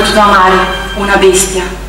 potuto amare una bestia?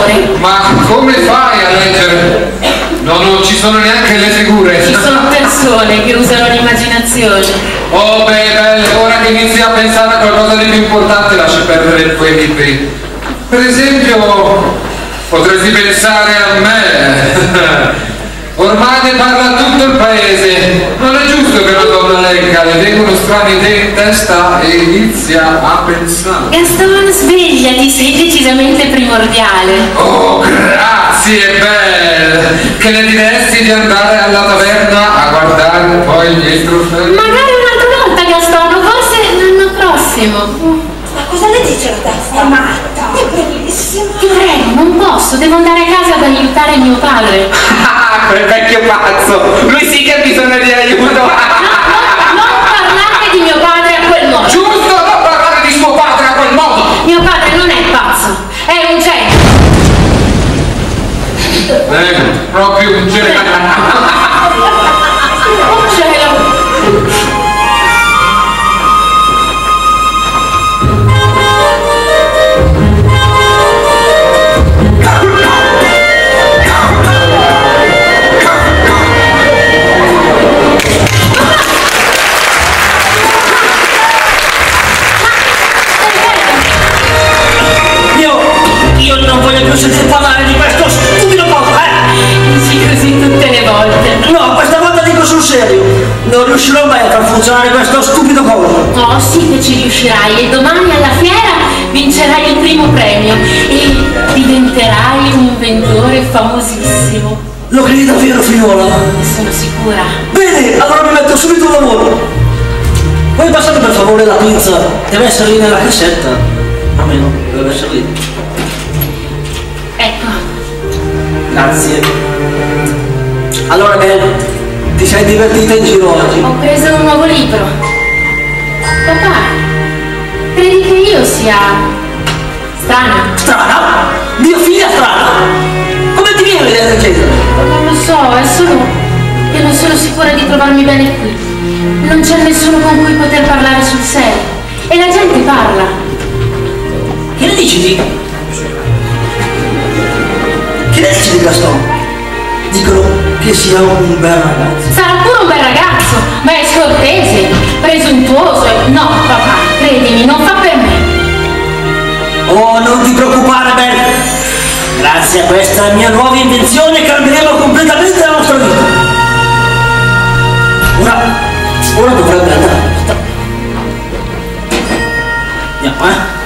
Favore? Ma come fai a leggere? No, non ci sono neanche le figure. Ci sono persone che usano l'immaginazione. Oh beh, beh, ora che inizi a pensare a qualcosa di più importante lascia perdere i tuoi libri. Per esempio, potresti pensare a me. Ormai ne parla tutto il paese. Giusto che una donna legga, le vengono strane idee in testa e inizia a pensare. Gaston, svegliati, sei decisamente primordiale. Oh, grazie, Belle! Che ne diresti di andare alla taverna a guardare poi i miei trofei? Magari un'altra volta, Gaston, o forse l'anno prossimo. Ma cosa le dice la testa? Matta! È bellissima! Ti prego, non posso, devo andare a casa ad aiutare mio padre. Quel vecchio pazzo! Lui sì che ha bisogno di aiuto! No, no, non parlate di mio padre a quel modo. Giusto non parlare di suo padre a quel modo! Mio padre non è pazzo, è un genio. Eh, proprio un genio. Oh cielo! Voglio sentire parlare di questo stupido poco, eh! Dici così tutte le volte. No, questa volta dico sul serio. Non riuscirò mai a far funzionare questo stupido coso. Oh sì che ci riuscirai e domani alla fiera vincerai il primo premio e diventerai un inventore famosissimo. Lo credi davvero, figliola? Ne sono sicura. Bene, allora mi metto subito al lavoro. Puoi passare per favore la pizza? Deve essere lì nella cassetta. Almeno, deve essere lì. Grazie. Allora, Ben, ti sei divertita in giro oggi? ho preso un nuovo libro. Papà, credi che io sia strana? Strana? Mia figlia strana? Come ti viene l'idea del genere? Non lo so, è solo che non sono sicura di trovarmi bene qui. Non c'è nessuno con cui poter parlare sul serio. E la gente parla. Che ne dici di? Dici di Gaston? Dicono che sia un bel ragazzo. Sarà pure un bel ragazzo, ma è scortese, presuntuoso. No, papà, credimi, non fa per me. Oh, non ti preoccupare, Ben. Grazie a questa mia nuova invenzione cambieremo completamente la nostra vita. Ora, ora dovrebbe andare. Andiamo, eh?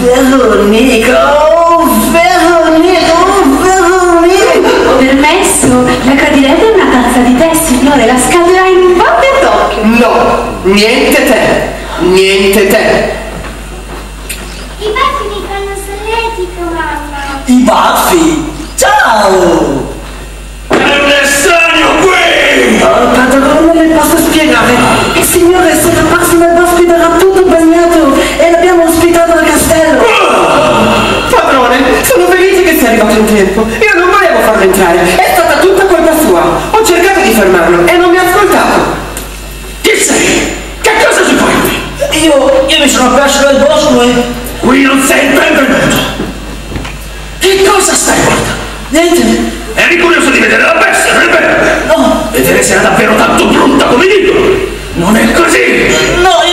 Veronico, oh, Veronico, oh, Veronico. Permesso, la gradirete una tazza di tè, signore, la scatola in botte a Tokyo. No, niente tè, niente tè. I baffi mi fanno solletico, mamma. I baffi? Ciao! Oh, padrone le posso spiegare. Il signore è stato pazzo nel bosco da tutto bagnato e l'abbiamo ospitato al castello. Ah! Padrone, sono felice che sia arrivato in tempo. Io non volevo farlo entrare, è stata tutta colpa sua. Ho cercato di fermarlo e non mi ha ascoltato. Chi sei? Che cosa ci fai? Io, io mi sono perso nel bosco e... Qui non sei benvenuto. Che cosa stai guardando? Niente. Eri curioso di vedere la bestia, non è vero? No. Vedere se era davvero tanto brutta come dicono. Non è così. No, io...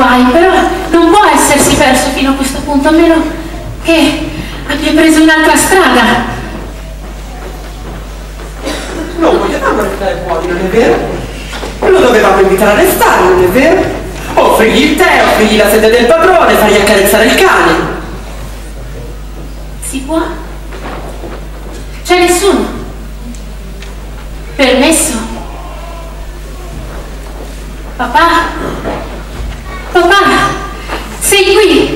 guai, però non può essersi perso fino a questo punto, a meno che abbia preso un'altra strada. Non potevamo restare fuori, non è vero? Lo dovevamo invitare a restare, non è vero? Offrigli il tè, offrigli la sede del padrone, fargli accarezzare il cane. Si può? C'è nessuno? Permesso? Papà? Papà? Sei qui?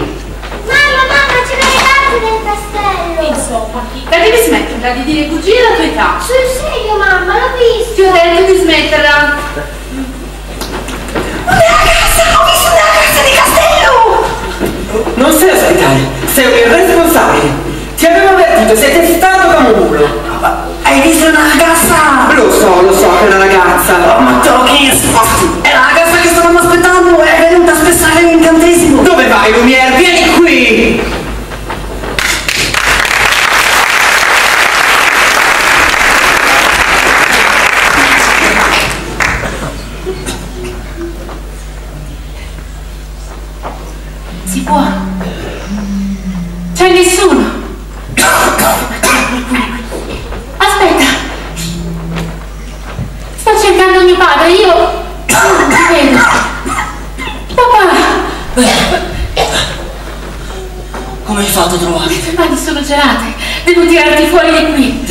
Mamma, mamma, ce l'hai dato nel castello! Insomma, Chica, devi smetterla di dire bugie alla tua età. Sul serio, mamma, l'ho visto! Ti ho detto di smetterla. Una ragazza! Ho visto una ragazza di castello! Non sei ospitale, sei un irresponsabile. Ti avevo avvertito, sei testato come un mulo. Hai visto una ragazza? Lo so, lo so che è una ragazza. Oh, ma lo chiesto! È la ragazza È venuta a spessare l'incantesimo! Dove vai, Lumiere? Vieni qui!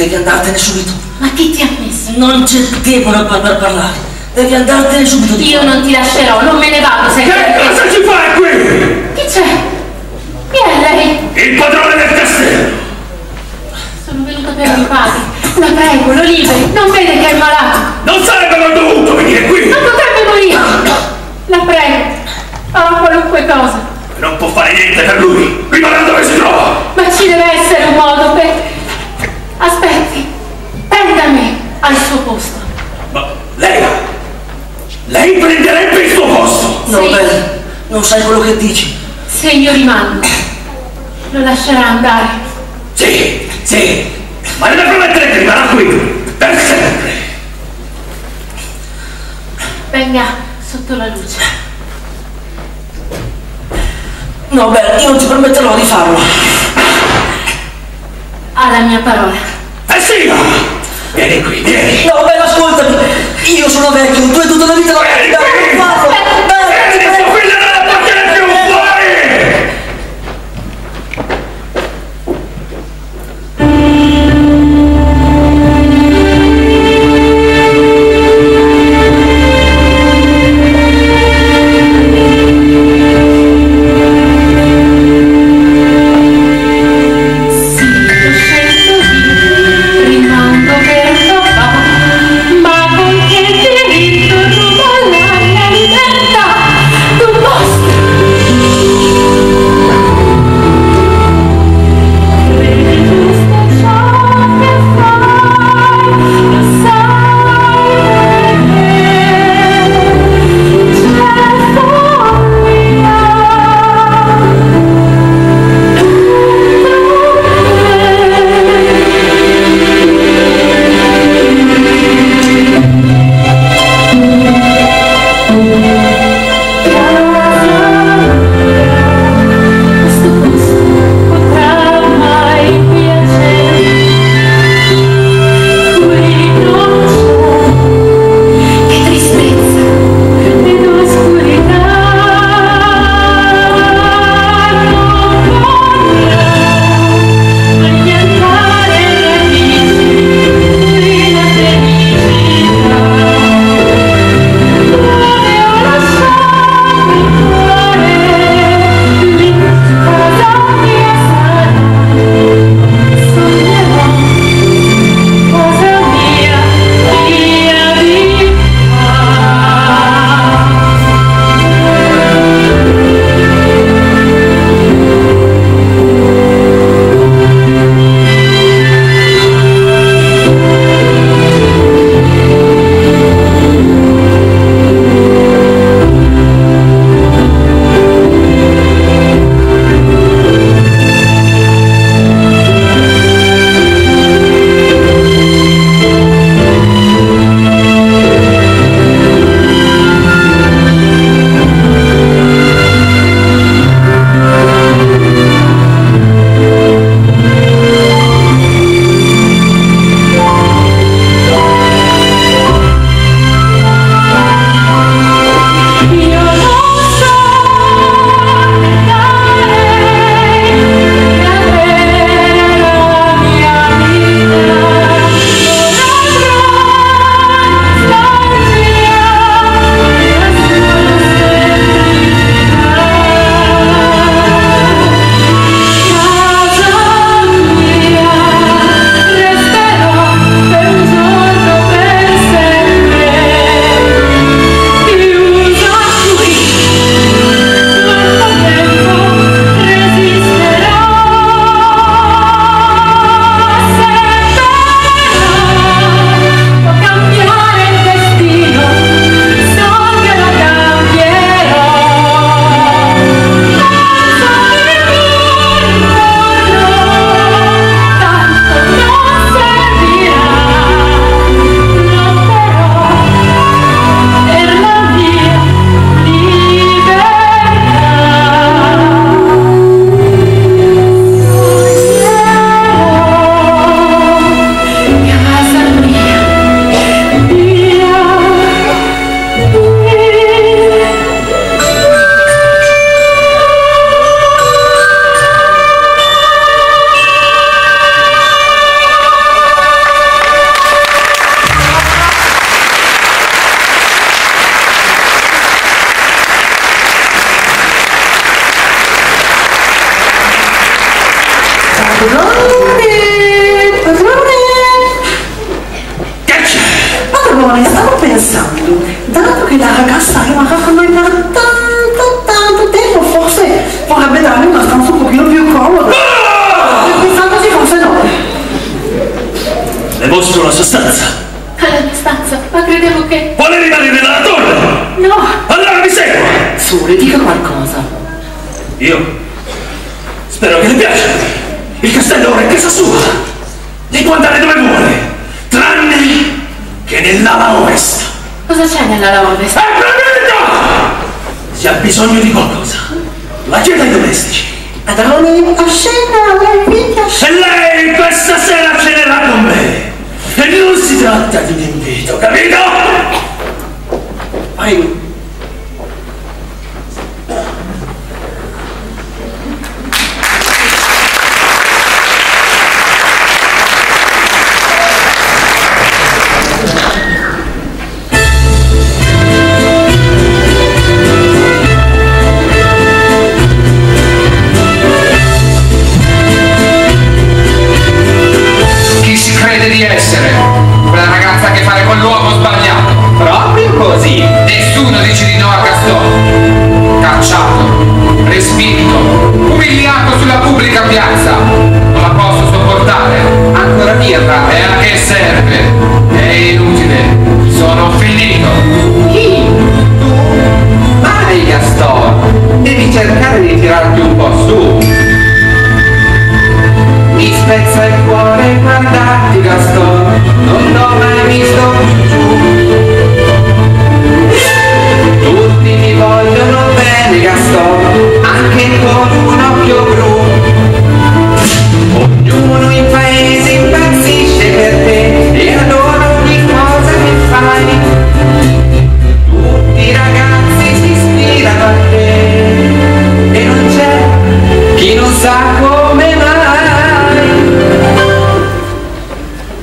Devi andartene subito. Ma chi ti ha messo? Non c'è tempo da andare parlare. Devi andartene subito. Io non ti lascerò, non me ne vado, sai. Che cosa ci fai qui? Chi c'è? Chi è lei? Il padrone del castello! Sono venuta per mio padre. La prego, lo liberi. Non vede che è malato. Non sarebbero dovuto venire qui! Non potrebbe morire! La prego. Ho qualunque cosa. Non può fare niente per lui! Rimarrà dove si trova! Ma ci deve essere un modo per. Aspetti, prendi da me al suo posto. Ma lei, lei prenderebbe il suo posto? No, sì. Bella, non sai quello che dici. Se io rimango, lo lascerà andare. Sì, sì, ma deve promettere che rimarrà qui, per sempre. Venga sotto la luce. No, beh, io non ti permetterò di farlo. Alla mia parola. Sina! Vieni qui, vieni! No, bella, ascoltami! Io sono vecchio, tu hai tutta la vita da farlo!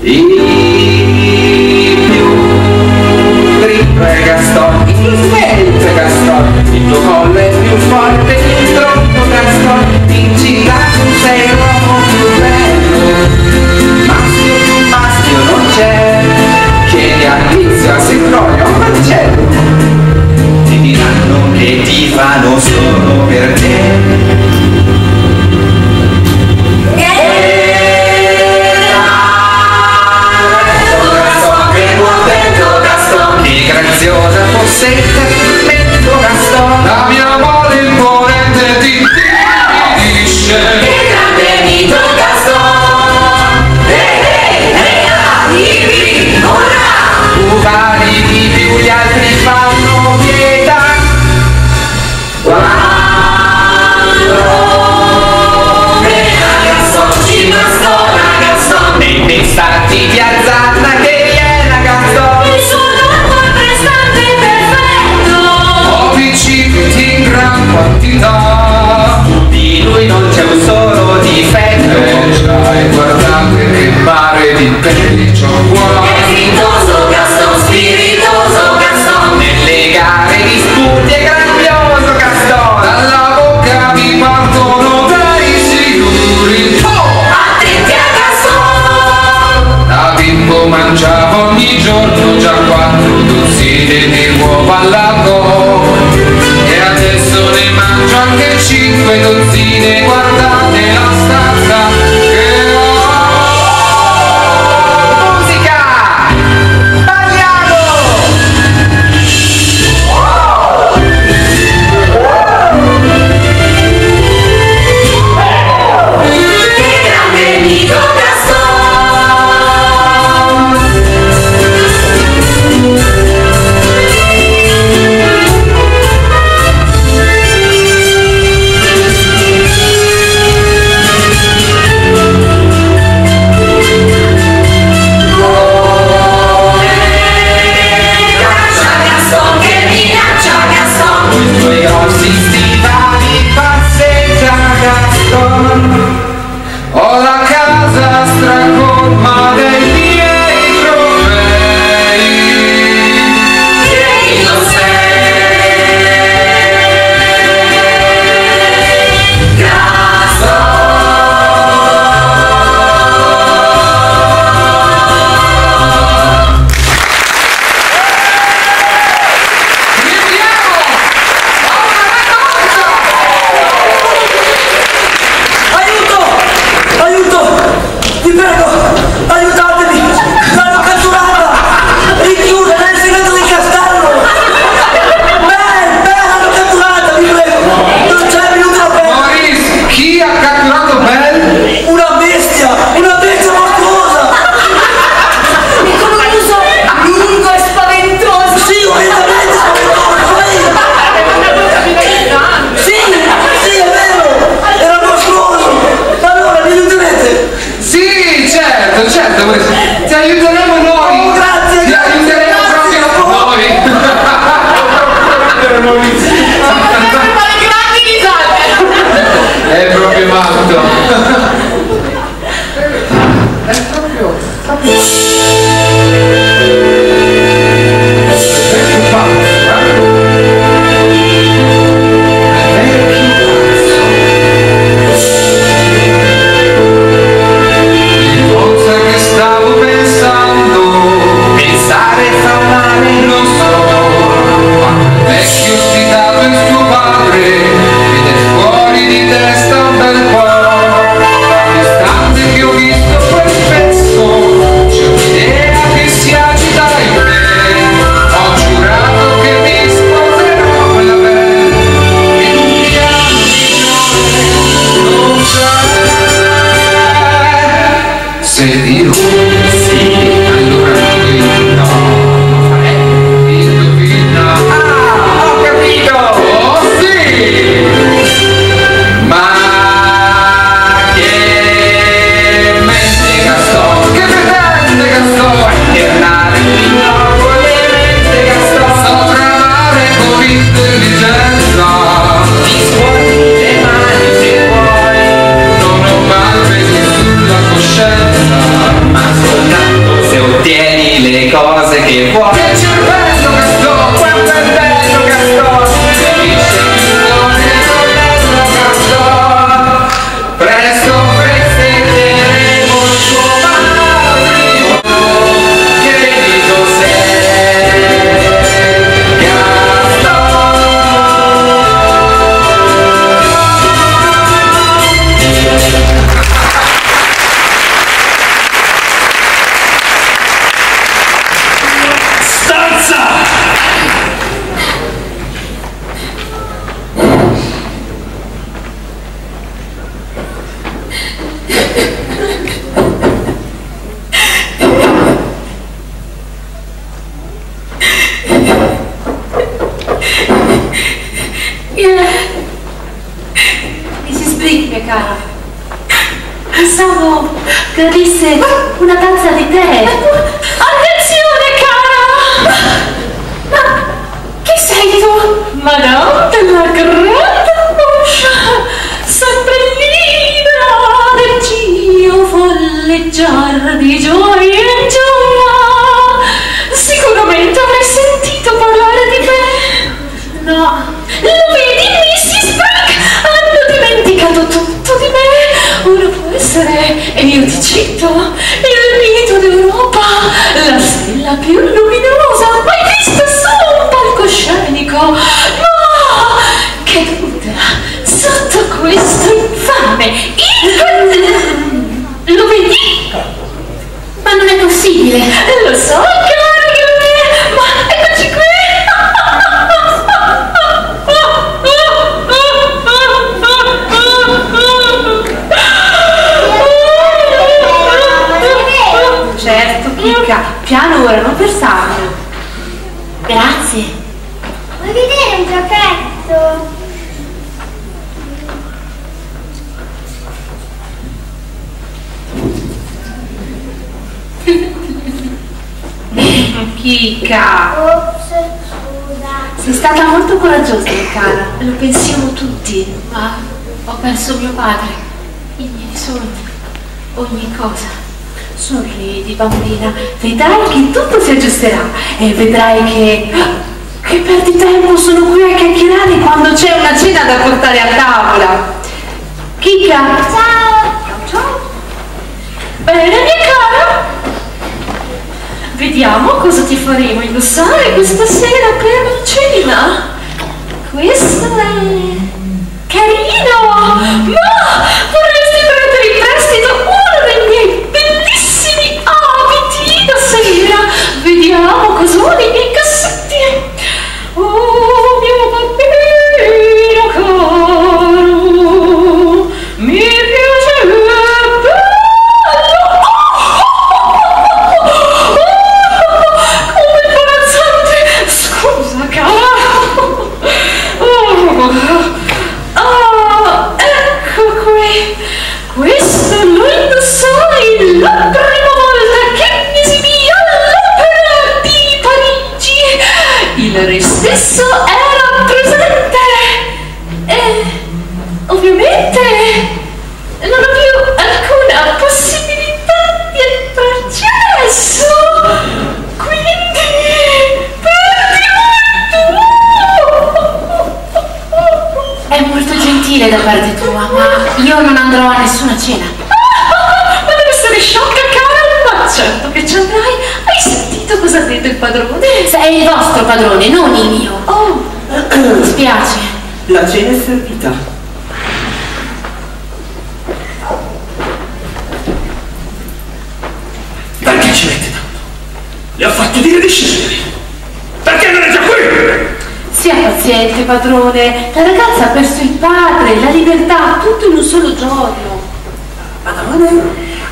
Il Madame della grande moscia, sempre libera del giro folleggiar di gioia in gioia. Sicuramente avrai sentito parlare di me. No. Lo vedi, Mrs. Beck? Hanno dimenticato tutto di me. Ora può essere, e io ti cito, il mito d'Europa, la stella più luminosa mai vista su un palcoscenico. Possibile! Lo so, che lo è! Ma eccoci qui! Certo, Chicca, piano ora, non per. Grazie! Vuoi vedere un giochetto? Scusa. Sei stata molto coraggiosa, cara, lo pensiamo tutti, ma ho perso mio padre, i miei sogni, ogni cosa. Sorridi, bambina, vedrai che tutto si aggiusterà e vedrai che... Che perdi tempo, sono qui a chiacchierare quando c'è una cena da portare a tavola. Chicca! Ciao! Ciao! Bene, mia cara! Vediamo cosa ti faremo indossare questa sera per cena. Questo è carino! Ma vorresti prendere in prestito uno dei miei bellissimi abiti da sera? Vediamo cosa ho gentile da parte tua, ma io non andrò a nessuna cena. Ma deve essere sciocca, cara? Ma certo che ci andrai. Hai sentito cosa ha detto il padrone? È il vostro padrone, non il mio. Oh, Mi spiace. La cena è servita. Perché ci mette tanto? Le ho fatto dire di scendere. Paziente, padrone. La ragazza ha perso il padre, la libertà, tutto in un solo giorno. Padrone,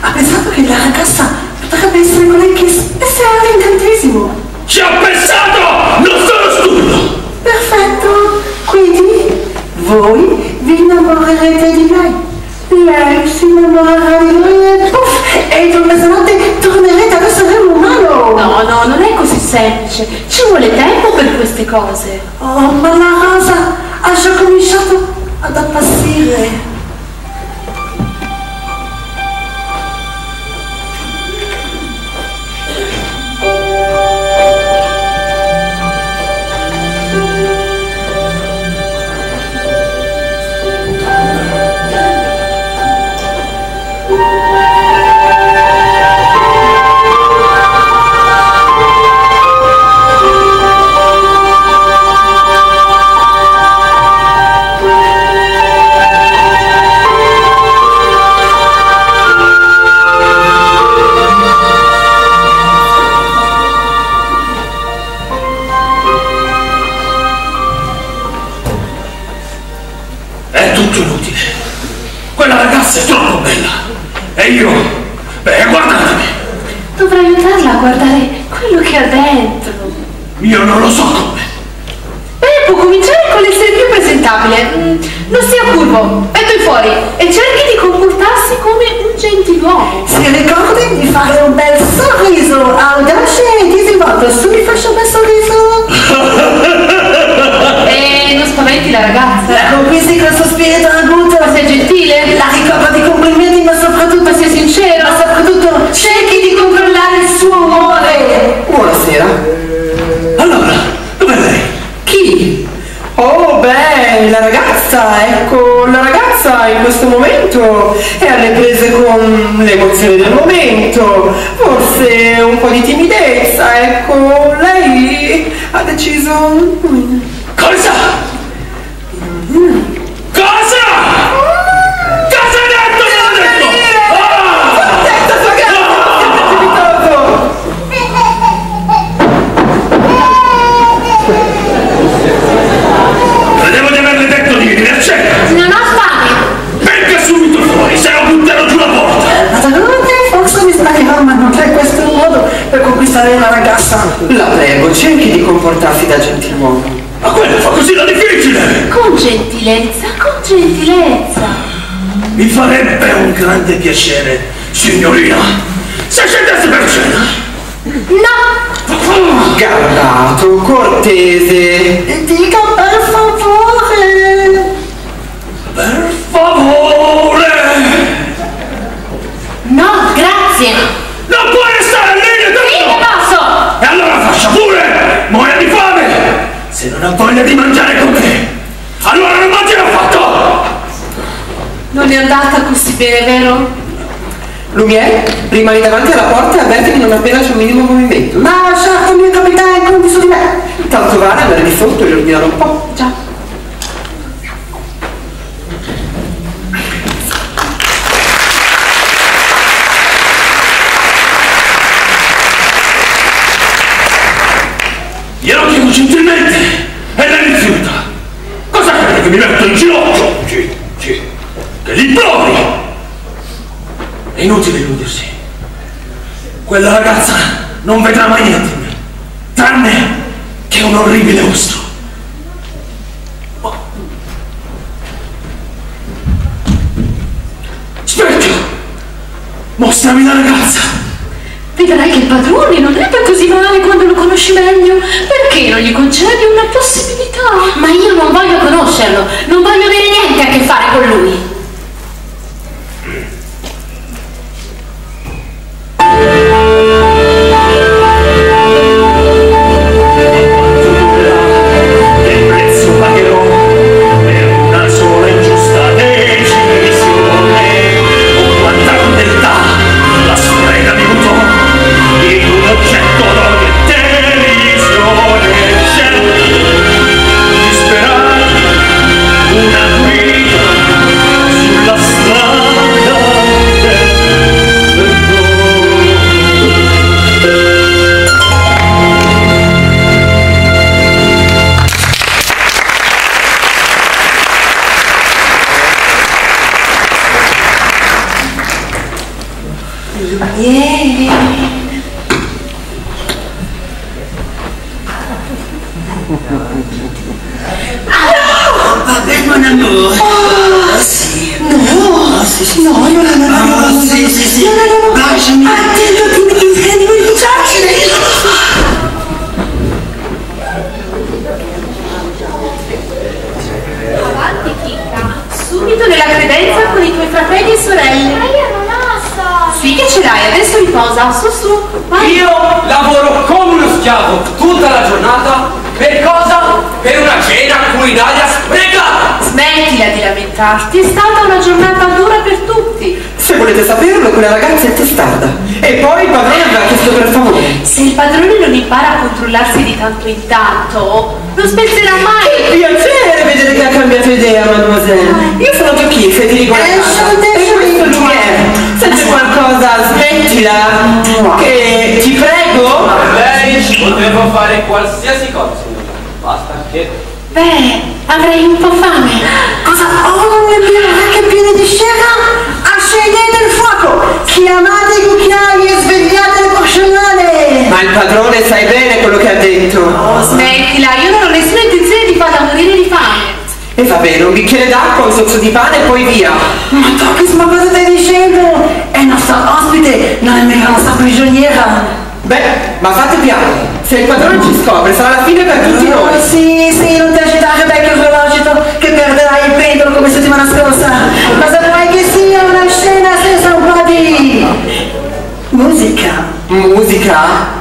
ha pensato che la ragazza potrebbe essere colei che spesserà l'incantesimo. Ci ho pensato! Non sono stupido! Perfetto. Quindi voi vi innamorerete di lei. Lei si innamorerà di lui e puff, e entro mezzanotte No, no, non è così semplice. Ci vuole tempo per queste cose. Oh, ma la rosa ha già cominciato ad appassire. Io non lo so come. Beh, può cominciare con l'essere più presentabile. Mm, Non sia curvo, petto fuori e cerchi di comportarsi come un gentiluomo. Si ricordi di fare un bel sorriso audace e disinvolto. Su, mi faccio un bel sorriso. E non spaventi la ragazza. Conquisti questo spirito arguto. Ma sei gentile? La ragazza, ecco, la ragazza in questo momento è alle prese con le emozioni del momento, forse un po' di timidezza, ecco, lei ha deciso... Cosa? Grande piacere, signorina, se scendesse per cena. No! Garbato, cortese. Dica per favore. Per favore! No, grazie. Non può restare lì e Sì, che posso? E allora faccia pure! Muoia di fame! Se non ha voglia di mangiare con me, allora non! Non è andata così bene, vero? Lumiere, rimani davanti alla porta e avvertimi non appena c'è un minimo movimento. Ma certo, mio capitano, conti su di me. Tanto vale andare di sotto e ordinare un po'. Già. Glielo chiedo gentilmente e lei rifiuta. Cosa crede che mi metto in ginocchio? Sì, sì. Che li implori! È inutile illudersi. Quella ragazza non vedrà mai niente in me, tranne che un orribile mostro. Specchio! Mostrami la ragazza! Vedrai che il padrone non è poi così male quando lo conosci meglio. Perché non gli concedi una possibilità? Ma io non voglio conoscerlo, non voglio avere niente a che fare con lui. Non impara a controllarsi di tanto in tanto, non spezzerà mai. Piacere vedere che ha cambiato idea, mademoiselle. Io sono ti ricordo. Eh, sono te, E questo lui è. Se c'è qualcosa, smettila. Che ti prego. Per lei potevo fare qualsiasi cosa, signora. Basta che... Beh, avrei un po' fame. Cosa? Oh, mia birra piena di scena! Accendete il fuoco! Chiamate i cucchiai e! Ma il padrone sai bene quello che ha detto. Oh, smettila, io non ho nessuna intenzione di farla morire di fame. E va bene, un bicchiere d'acqua, un sozzo di pane e poi via. Ma Tokis, ma cosa stai dicendo? È nostra ospite, non è mica nostra prigioniera! Beh, ma fate piano. Se il padrone ci scopre, sarà la fine per tutti Oh, noi. sì, sì, non ti agitare vecchio zoologico che perderai il pendolo come settimana scorsa. Cosa vuoi che sia una scena senza un po' di musica? Musica?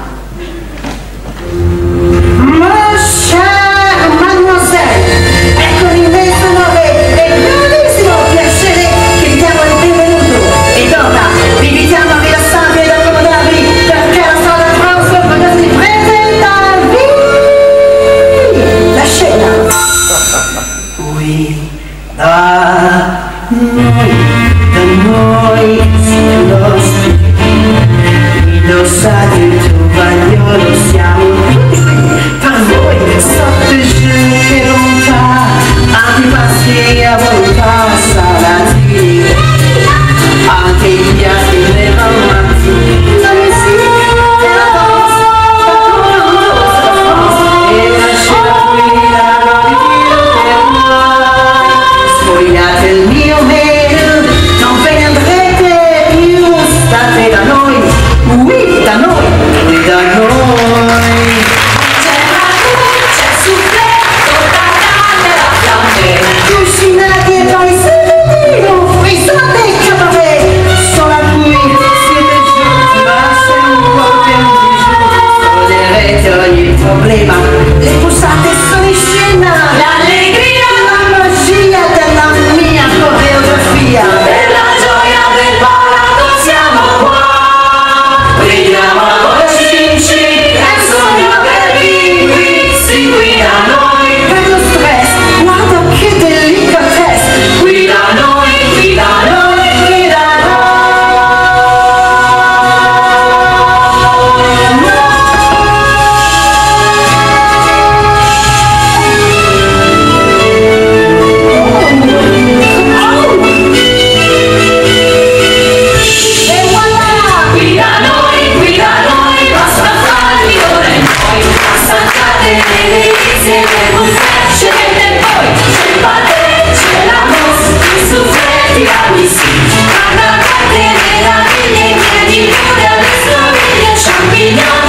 Champignon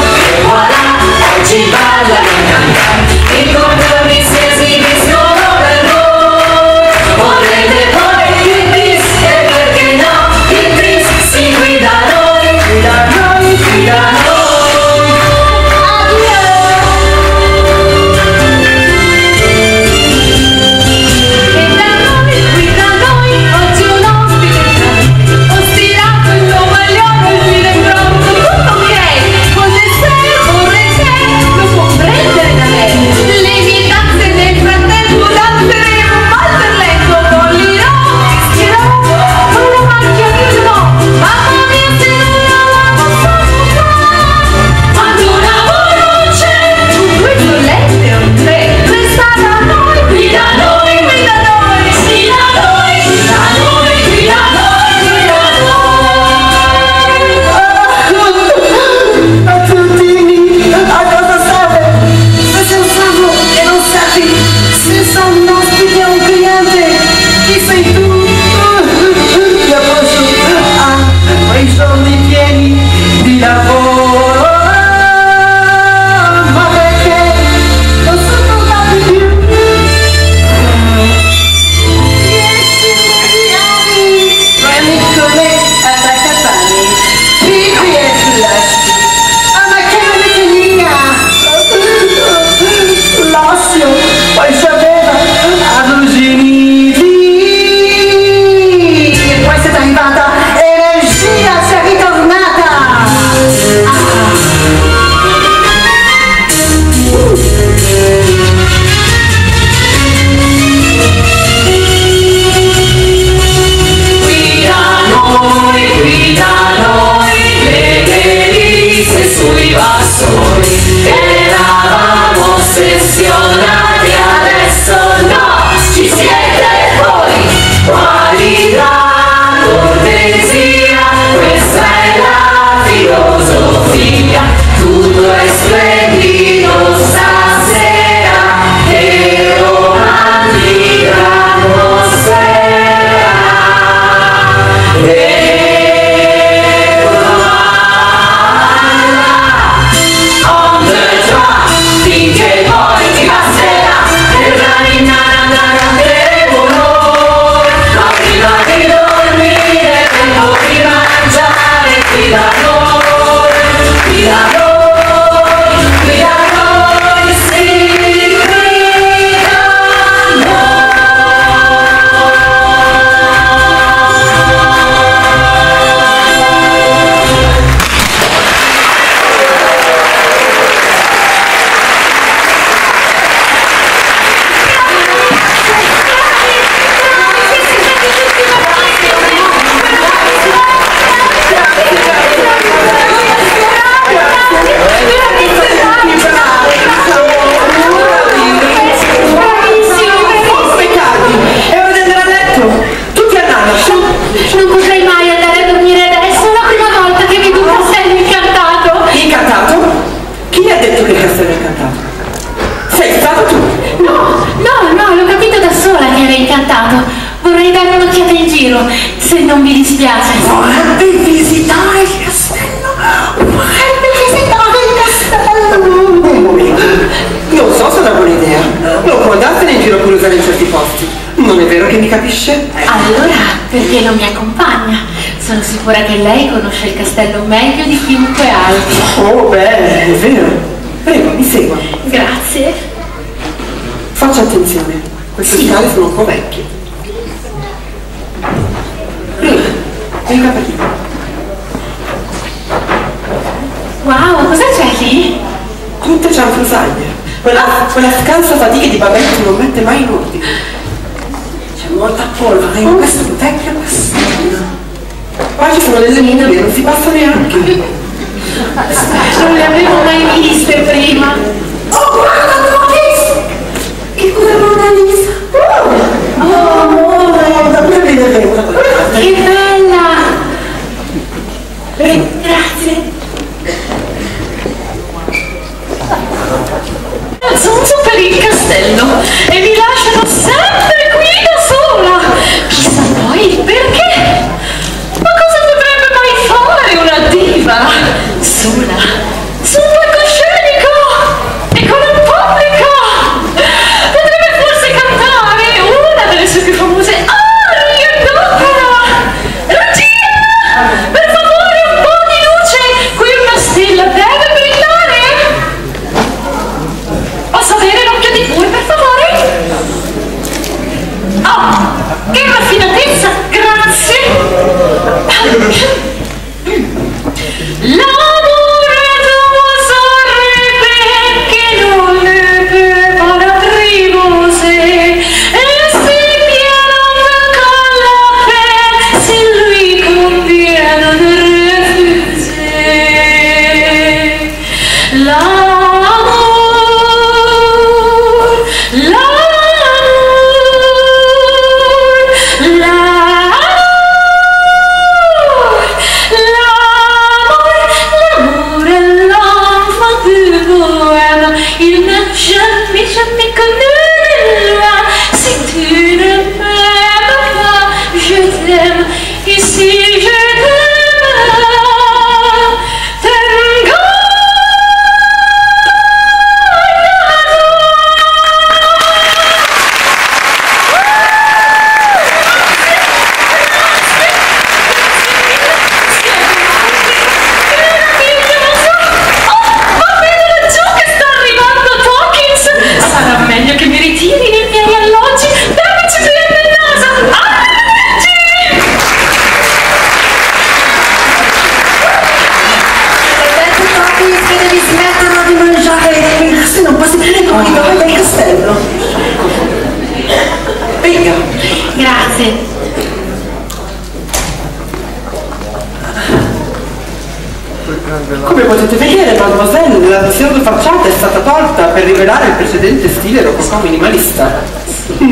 davvero meglio di chiunque altro. Oh, bene, è vero. Prego, mi segua. Grazie. Faccia attenzione, queste sì. scale sono un po' vecchie. Prego, il capellino. Wow, cosa c'è lì? Tutte cianfrusaglie. Quella, ah! quella scansa fatica di Babette non mette mai in ordine. C'è molta polvere in oh, questo sono le semine, non si passa neanche. Non le avevo mai viste prima. Oh, guarda, l'ho vista! Che cosa non l'ha vista? Oh, amore, da me vedete. Che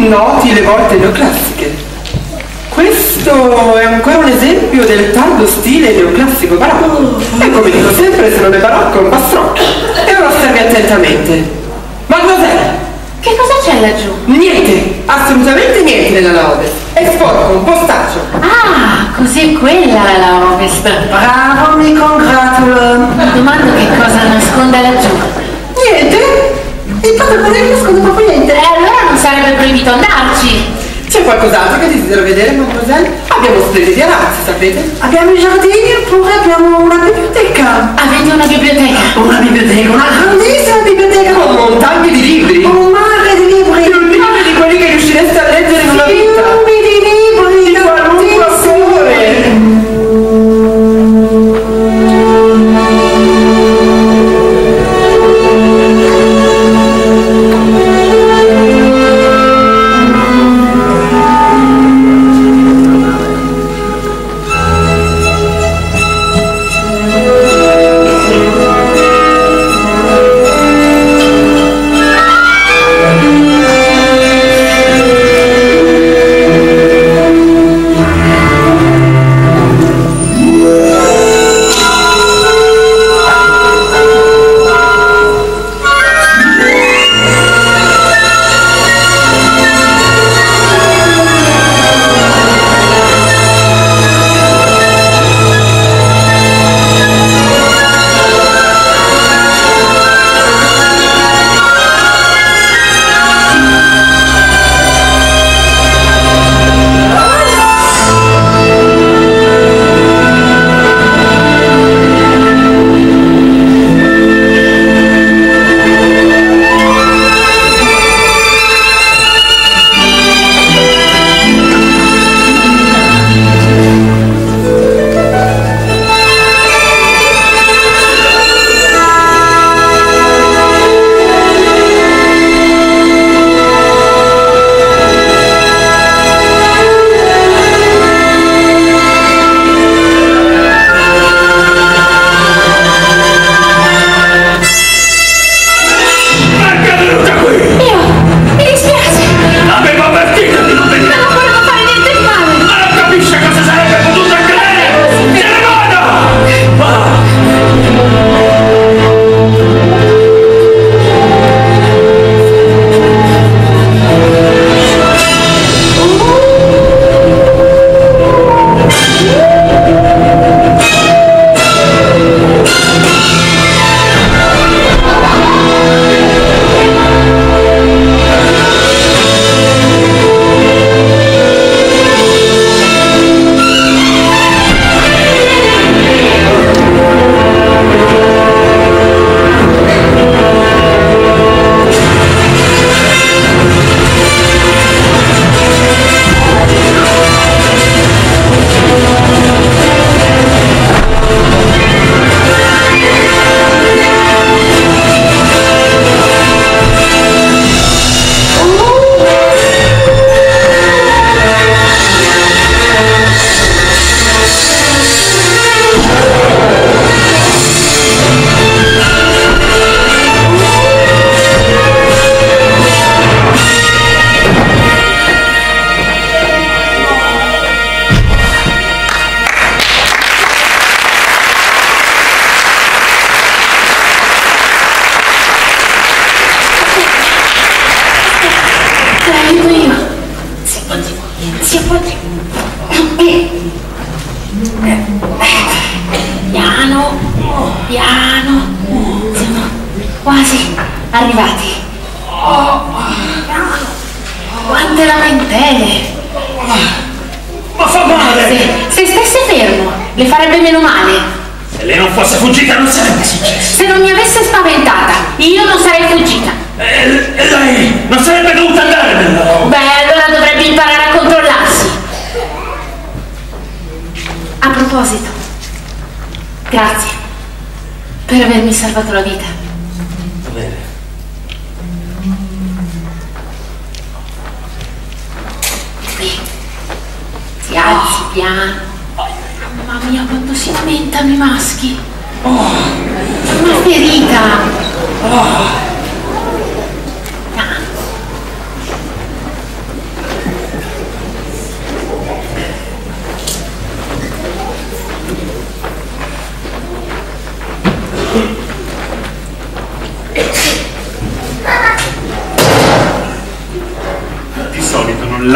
noti le volte neoclassiche. Questo è ancora un esempio del tardo stile neoclassico barocco. Mm. E come dico sempre, se non è barocco è un pastrocchio. E ora osservi attentamente. Ma cos'è? Che cosa c'è laggiù? Niente, assolutamente niente nella Laodes. È sporco, un postaccio. Ah, così è quella la Laodes. Bravo, mi congratulo. Mi domando che cosa nasconda laggiù. Niente, il padre non nasconde proprio niente. Eh, sarebbe proibito andarci. C'è qualcos'altro che desidero vedere, mademoiselle? Abbiamo delle terrazze, sapete? Abbiamo i giardini oppure abbiamo una biblioteca. Avete una biblioteca? Una biblioteca, una grandissima biblioteca. Con montagne di libri. Un mare di libri. Più libri di quelli che riuscireste a leggere in una vita.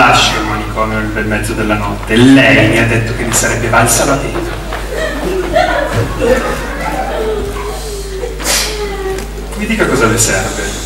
Lascio il manicomio nel bel mezzo della notte. Lei mi ha detto che mi sarebbe valsa la pena. Mi dica cosa le serve.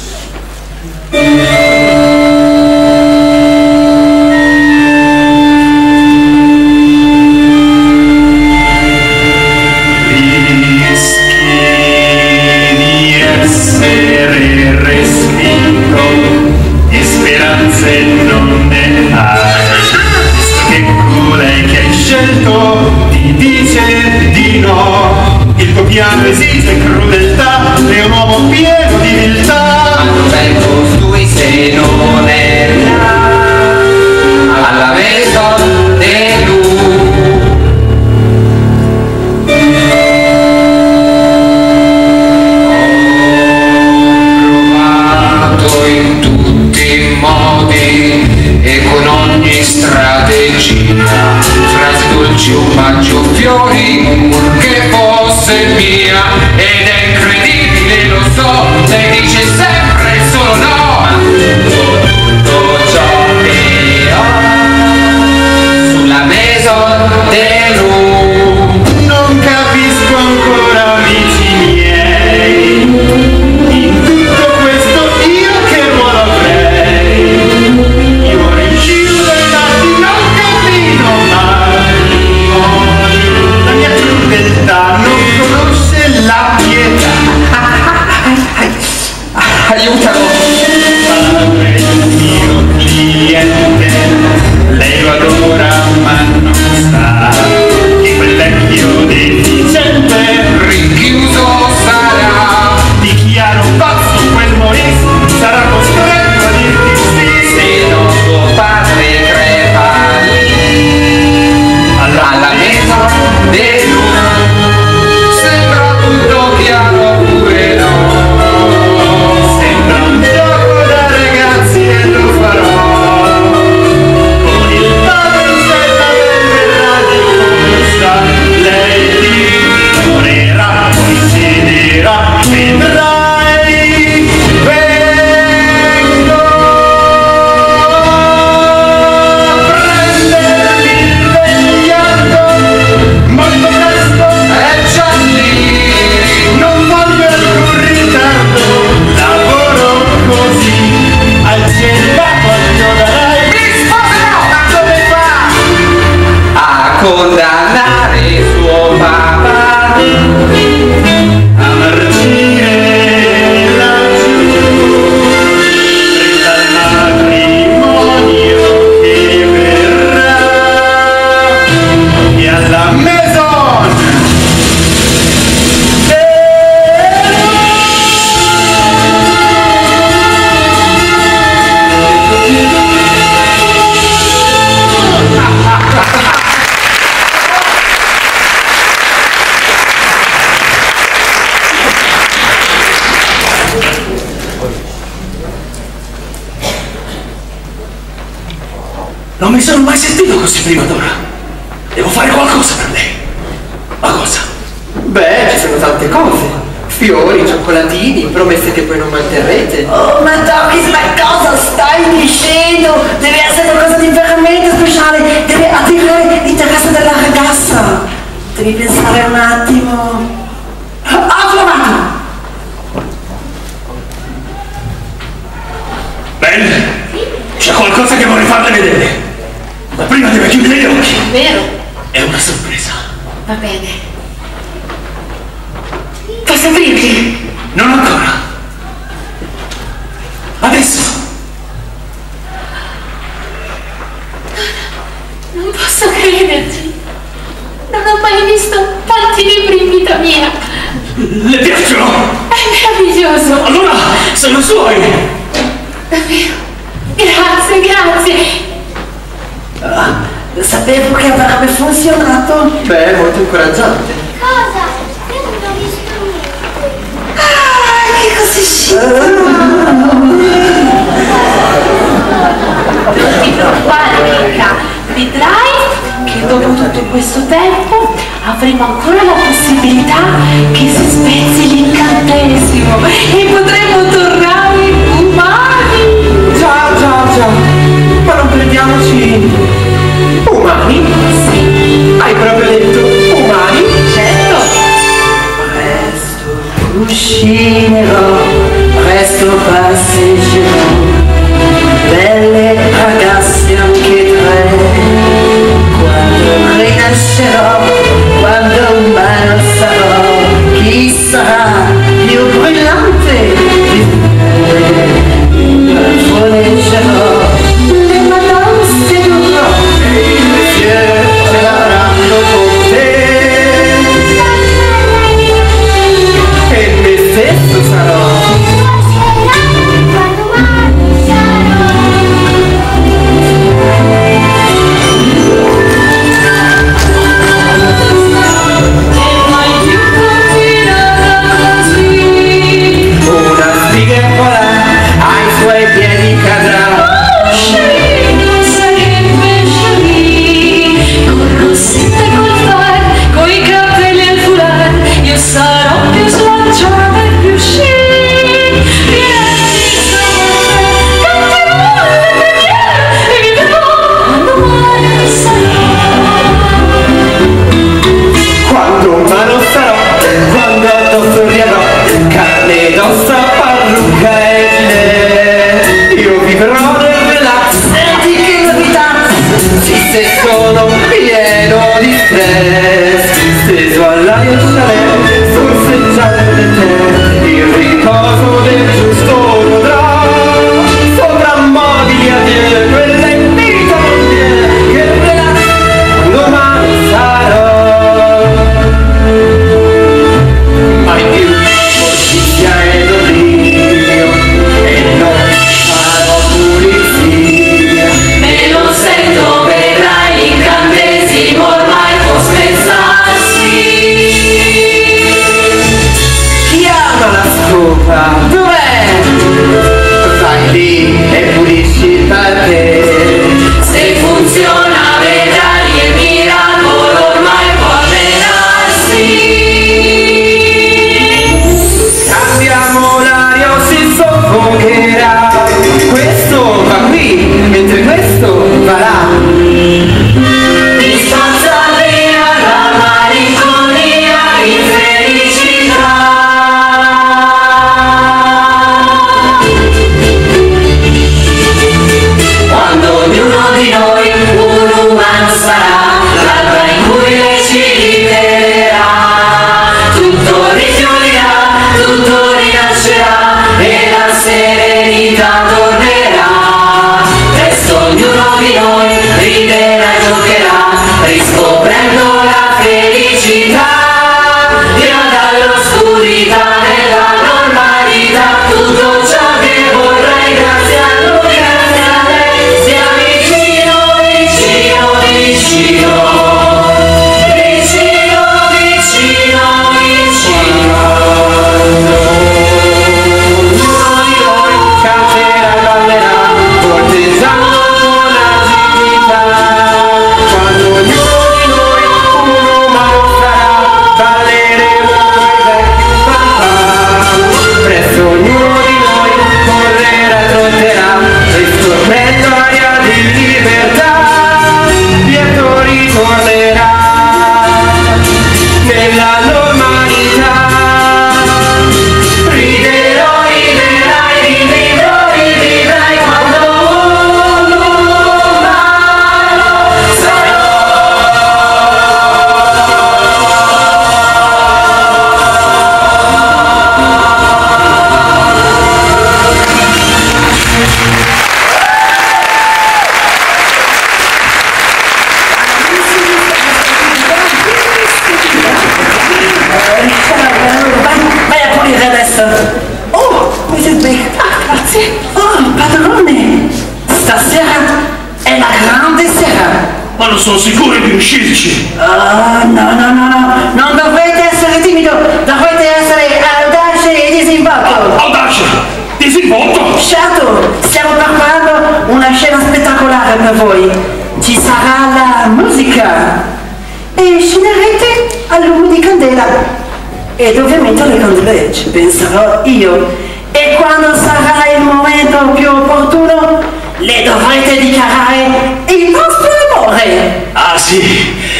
Dio e quando sarà il momento più opportuno le dovrete dichiarare il vostro amore. Ah sì,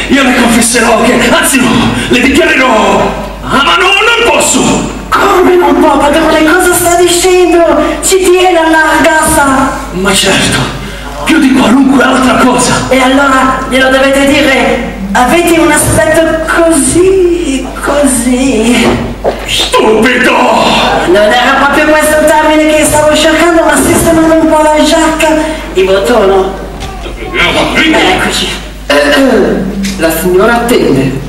io le confesserò che, anzi no, le dichiarerò. Ah ma no, non posso! Come non può, padrone? Cosa sta dicendo? Ci tiene alla gassa! Ma certo, più di qualunque altra cosa! E allora glielo dovete dire, avete un aspetto così, così... Stupido! Non era proprio questo il termine che stavo cercando, ma sistemando un po' la giacca di bottono. Eccoci. Eh, eh, la signora attende.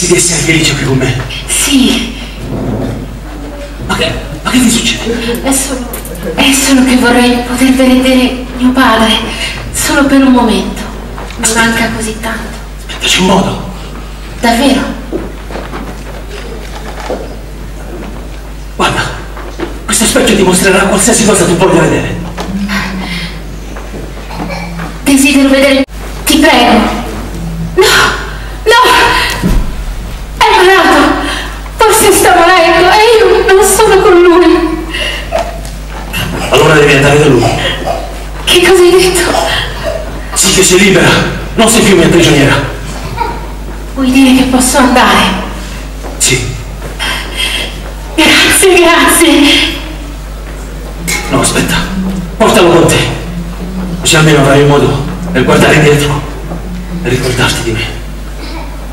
Di essere felice qui con me? Sì, Ma che, ma che ti succede? è solo, è solo che vorrei poter vedere mio padre, solo per un momento. Mi manca così tanto. Aspetta, c'è un modo. Davvero? Guarda, questo specchio ti mostrerà qualsiasi cosa tu voglia vedere. Desidero vedere. Ti prego. No! No! È malato! Forse sta morendo e io non sono con lui. Allora devi andare da lui. Che cosa hai detto? Che sei libera, non sei più mia prigioniera. Vuoi dire che posso andare? Sì. Grazie, grazie. No, aspetta. Portalo con te. Così almeno avrai modo per guardare indietro e ricordarti di me.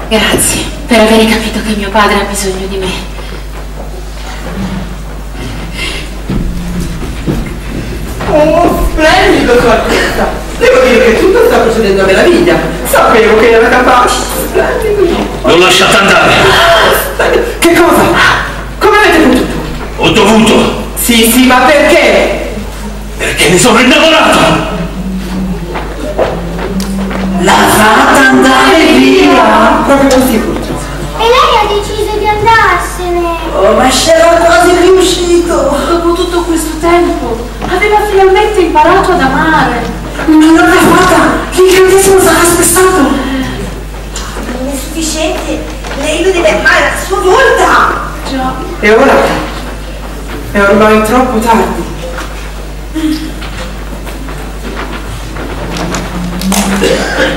Grazie per aver capito che mio padre ha bisogno di me. Oh, splendido, Altezza. Devo dire che tutto sta procedendo a meraviglia. Sapevo che era capace. Splendido. L'ho lasciata andare. Che cosa? Come avete potuto? Ho dovuto, Sì, sì, ma perché? perché ne sono innamorato. L'ha fatta andare via. Proprio così, purtroppo. E lei ha deciso di andarsene. Oh, ma c'era quasi riuscito. Dopo tutto questo tempo aveva finalmente imparato ad amare. Non l'aveva fatta. L'incantesimo sarà spessato. Non è sufficiente. Lei lo deve amare a sua volta. Già. E ora? È ormai troppo tardi. La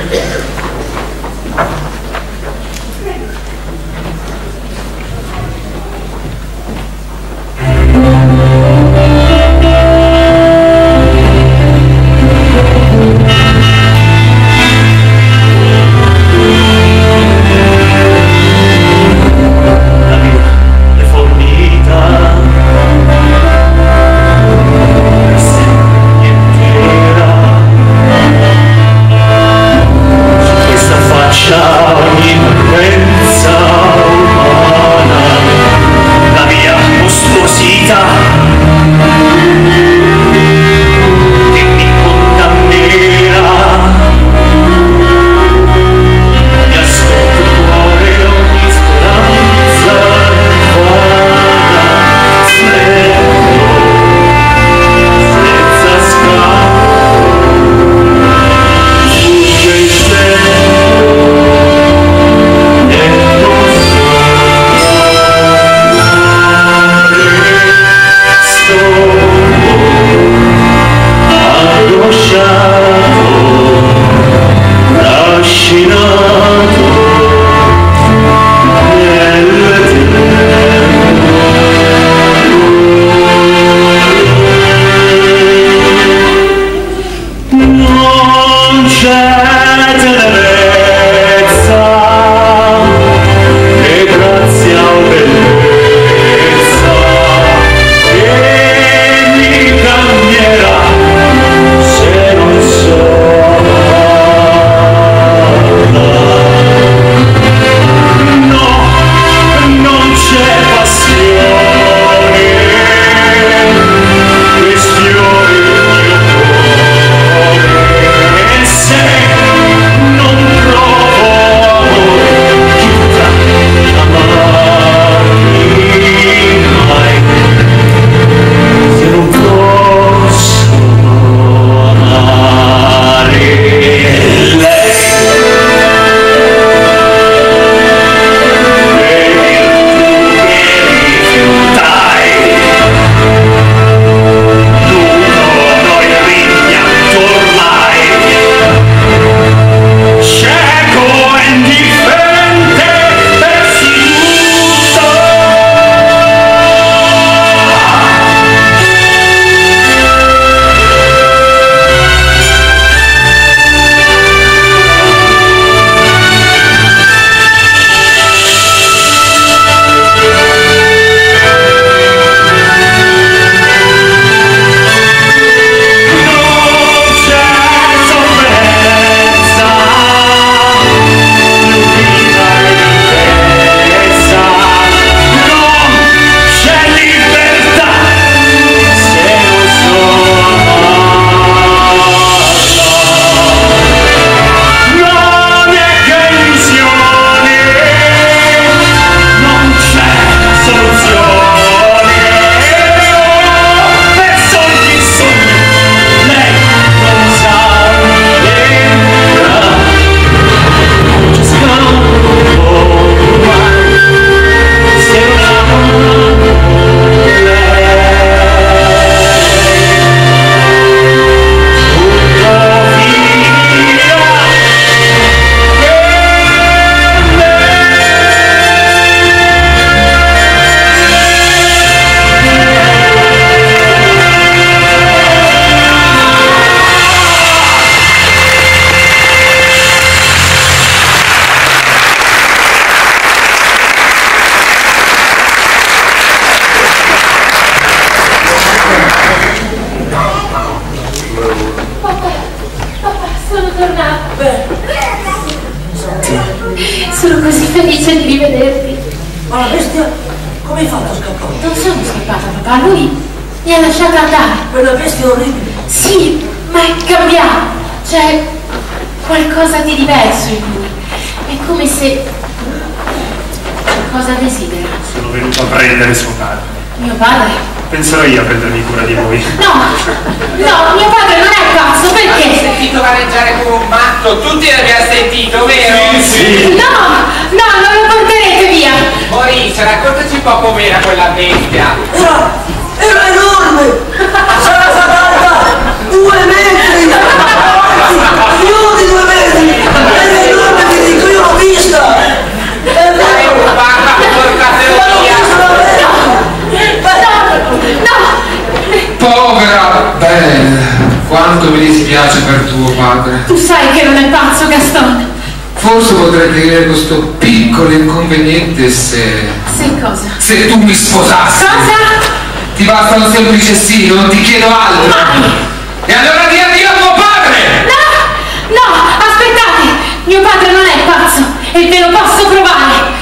non ti chiedo altro. Mai. E allora di addio a tuo padre! No, no, aspettate! Mio padre non è pazzo e ve lo posso provare.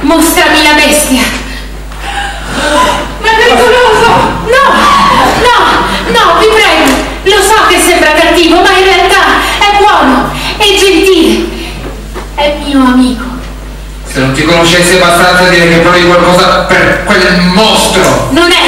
Mostrami la bestia. Ma è pericoloso! No, no, no, vi prego. Lo so che sembra cattivo, ma in realtà è buono, è gentile. È mio amico. Se non ti conoscessi abbastanza direi che provi qualcosa per quel mostro. Non è